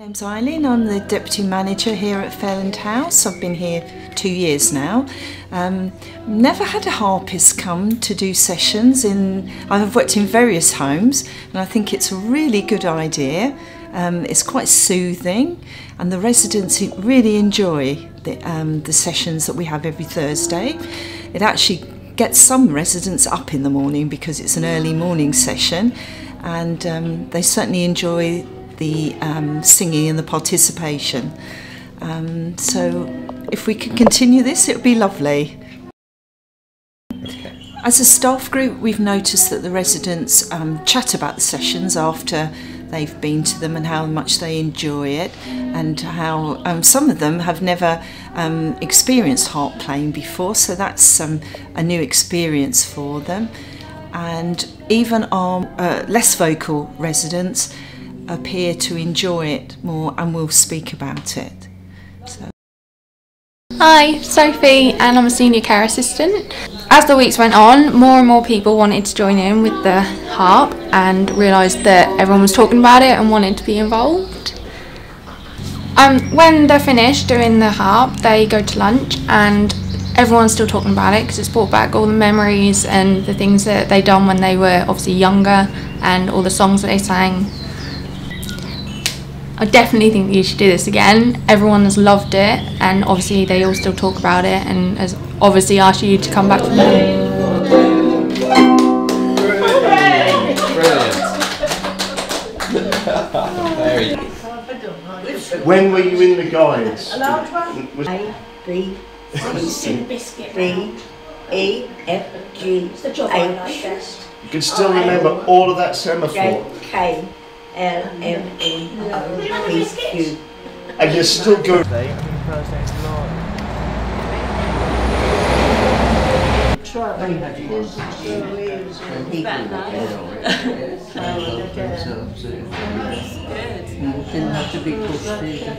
My name's Eileen, I'm the Deputy Manager here at Fairland House. I've been here two years now. Um, never had a harpist come to do sessions in, I've worked in various homes and I think it's a really good idea. Um, it's quite soothing and the residents really enjoy the, um, the sessions that we have every Thursday. It actually gets some residents up in the morning because it's an early morning session and um, they certainly enjoy the um, singing and the participation. Um, so if we can continue this, it would be lovely. As a staff group, we've noticed that the residents um, chat about the sessions after they've been to them and how much they enjoy it, and how um, some of them have never um, experienced harp playing before, so that's um, a new experience for them. And even our uh, less vocal residents appear to enjoy it more and will speak about it. So. Hi, Sophie, and I'm a senior care assistant. As the weeks went on, more and more people wanted to join in with the harp and realised that everyone was talking about it and wanted to be involved. Um, when they're finished doing the harp, they go to lunch and everyone's still talking about it because it's brought back all the memories and the things that they done when they were obviously younger and all the songs that they sang I definitely think you should do this again. Everyone has loved it, and obviously they all still talk about it, and has obviously asked you to come back for more. When were you in the guides? Was- A, B, C, D, E, F, G, H, You can still remember all of that semaphore, J, K, L, M, N, O, P, Q. and you're still good. going. Didn't have to be pushed either.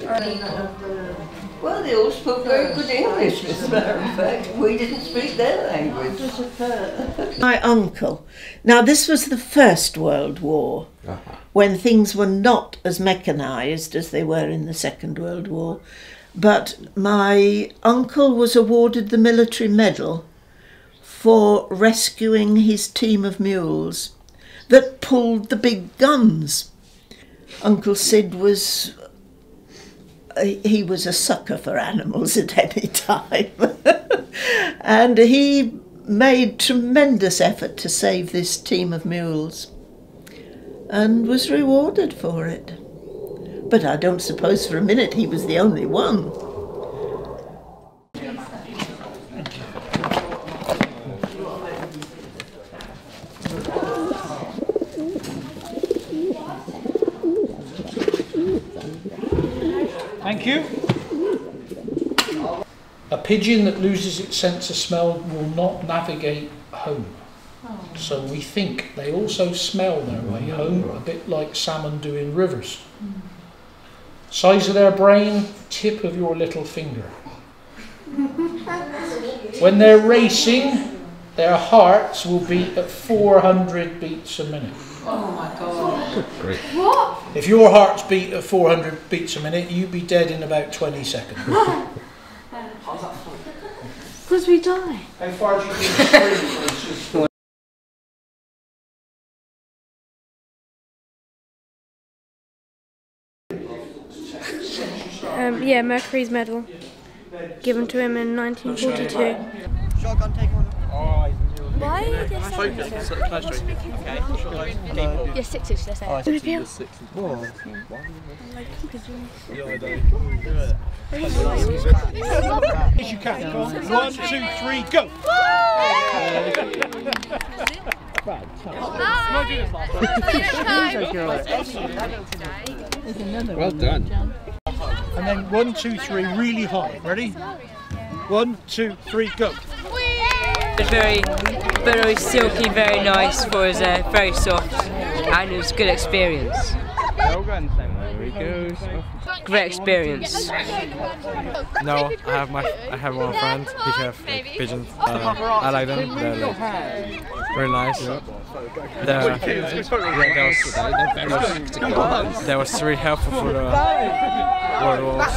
Well, they all spoke very good English, as a matter of fact. We didn't speak their language. My uncle. Now, this was the First World War, uh-huh. when things were not as mechanised as they were in the Second World War. But my uncle was awarded the military medal for rescuing his team of mules that pulled the big guns. Uncle Sid was he was a sucker for animals at any time. and he made tremendous effort to save this team of mules and was rewarded for it. But I don't suppose for a minute he was the only one. You. A pigeon that loses its sense of smell will not navigate home. So we think they also smell their way home, a bit like salmon do in rivers. Size of their brain, tip of your little finger. When they're racing, their hearts will beat at 400 beats a minute. If your heart's beat at 400 beats a minute, you'd be dead in about 20 seconds. Because we die. How far do you think the street? Um, yeah, Mercury's medal, given to him in 1942. Shotgun, take one. Why are they Focus. Close to Yeah, six inch, let's say. Oh, six inches. Six As you can. Go on. One, two, three, go. Well done. And then one, two, three, really high. Ready? One, two, three, go. It's very, very silky, very nice for us, uh, very soft, and it was a good experience. They're all going the same way. There he goes. Great experience. No, I have my I have one friend. He have like, pigeons. Uh, I like them. They're like, very nice. there, yeah, there, was, there, was, there was really helpful for the World Wars.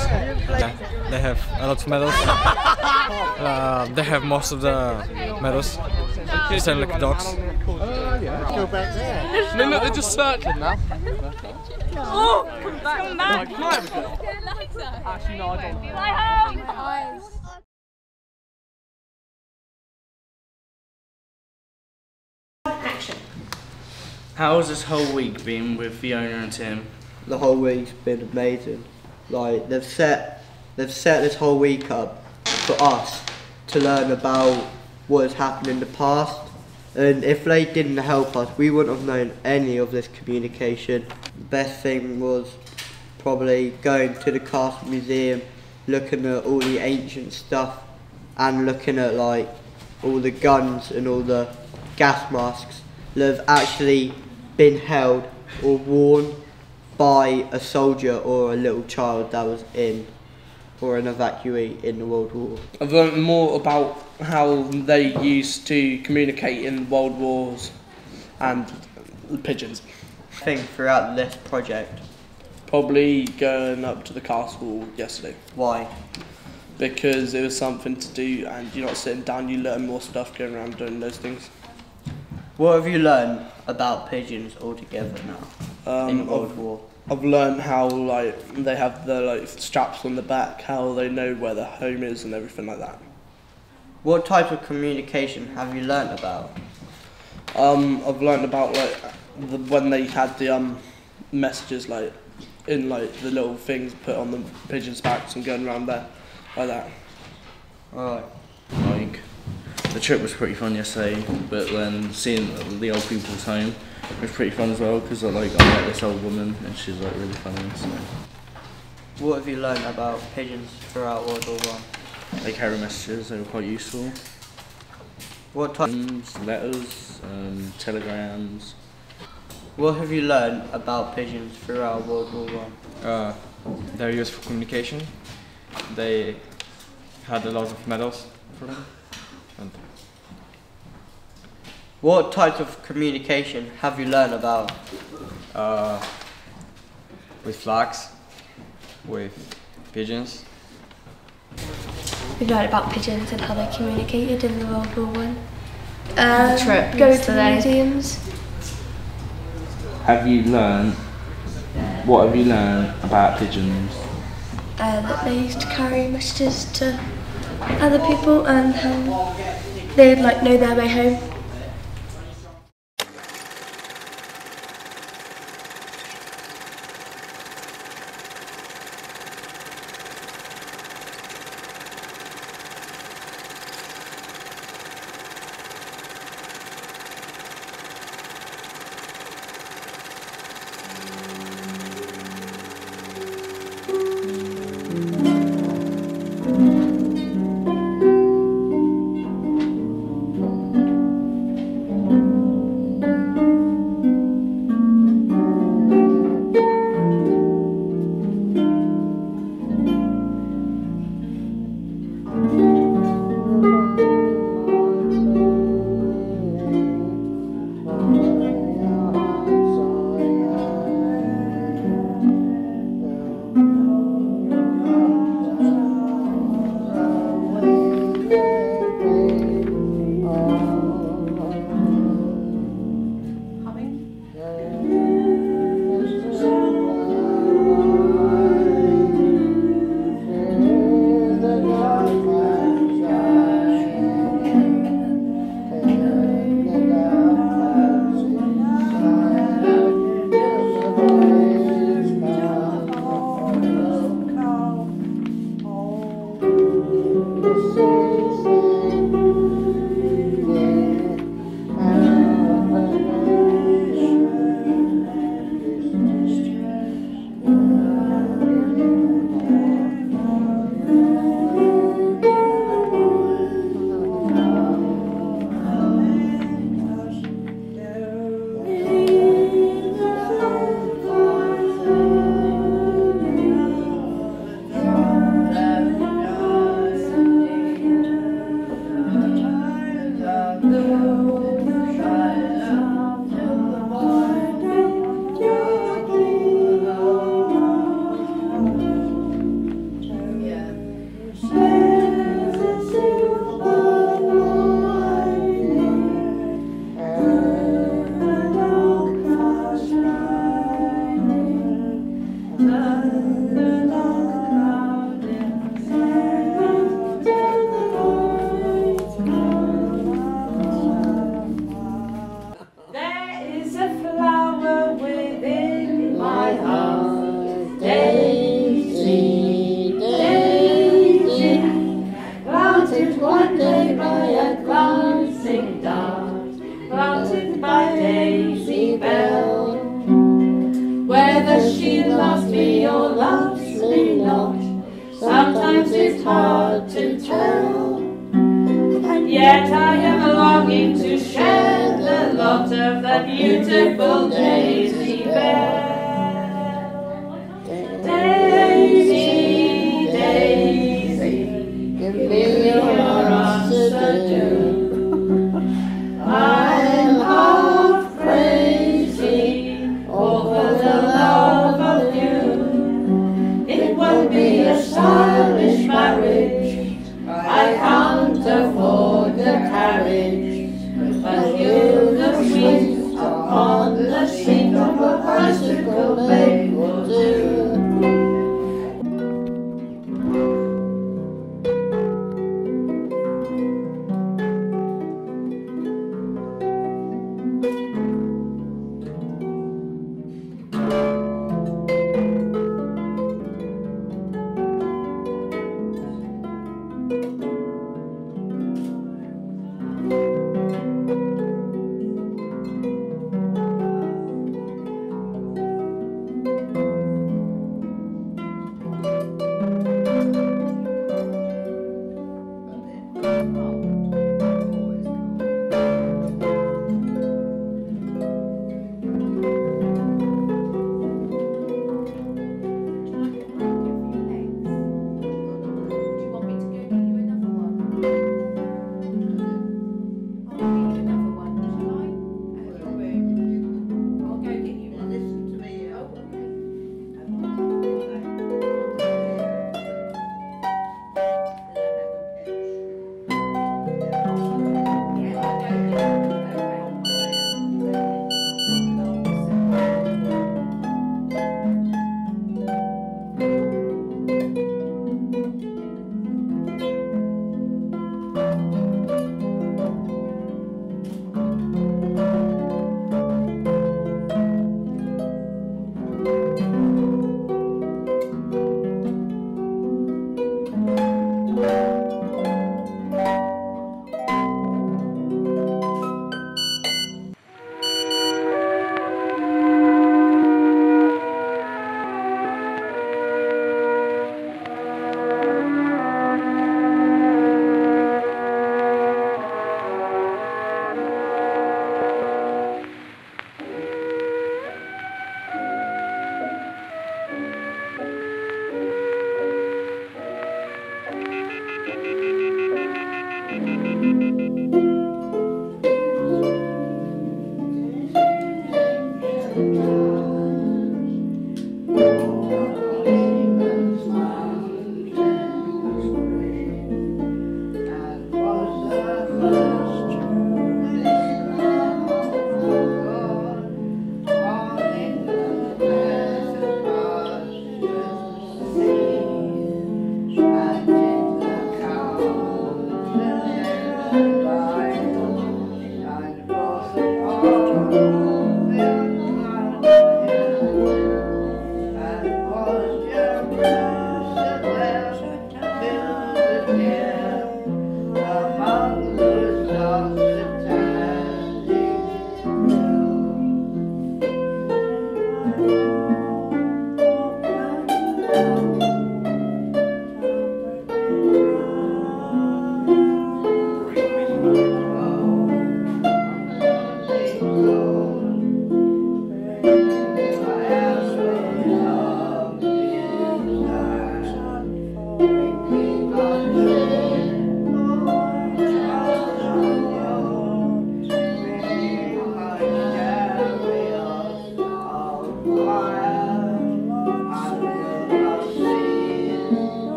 Yeah, they have a lot of medals. Uh, they have most of the medals. Same like dogs. Go back there. No, look, they're just circling now. Oh, come back. Come back. Actually, no, I don't. Action. How's this whole week been with Fiona and Tim? The whole week's been amazing. Like they've set they've set this whole week up for us to learn about what has happened in the past. And if they didn't help us, we wouldn't have known any of this communication. The best thing was probably going to the Castle Museum, looking at all the ancient stuff, and looking at like all the guns and all the gas masks that have actually been held or worn by a soldier or a little child that was in or an evacuee in the World War. I've learned more about how they used to communicate in world wars and pigeons. Thing throughout this project. Probably going up to the castle yesterday. Why? Because it was something to do and you're not sitting down, you learn more stuff going around doing those things. What have you learned about pigeons altogether now Um, in World I've- War? I've learned how like they have the like straps on the back, how they know where their home is and everything like that. What type of communication have you learned about? Um, I've learned about like the, when they had the um messages like in like the little things put on the pigeons' backs and going around there like that. Alright. Like, the trip was pretty fun yesterday, but then seeing the old people's home was pretty fun as well because I like I met this old woman and she's like really funny. So What have you learned about pigeons throughout World War One? they carry messages. They were quite useful. What type? letters, um, telegrams. What have you learned about pigeons throughout World War One? Uh, they're used for communication. They had a lot of medals for them. And What types of communication have you learned about? uh, with flags, with pigeons. We learned about pigeons and how they communicated in the World War One. Um, trip go yesterday. to museums. Have you learned? What have you learned about pigeons? Uh, that they used to carry messages to other people and how they'd like know their way home. Sometimes it's hard to tell. And yet I am longing to share the lot of the beautiful days we bear.